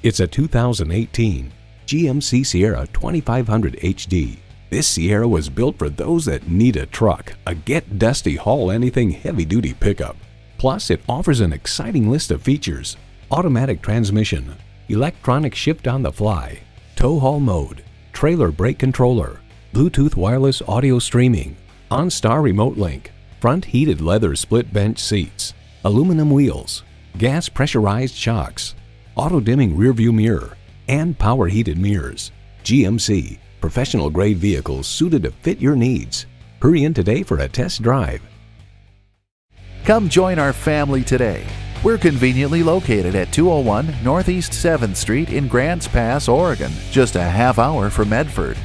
It's a 2018 GMC Sierra 2500 HD. This Sierra was built for those that need a truck, a get dusty haul anything heavy duty pickup. Plus, it offers an exciting list of features automatic transmission, electronic shift on the fly, tow haul mode, trailer brake controller, Bluetooth wireless audio streaming, OnStar remote link, front heated leather split bench seats, aluminum wheels, gas pressurized shocks, auto dimming rearview mirror, and power heated mirrors. GMC, professional grade vehicles suited to fit your needs. Hurry in today for a test drive. Come join our family today. We're conveniently located at 201 Northeast 7th Street in Grants Pass, Oregon, just a half hour from Medford.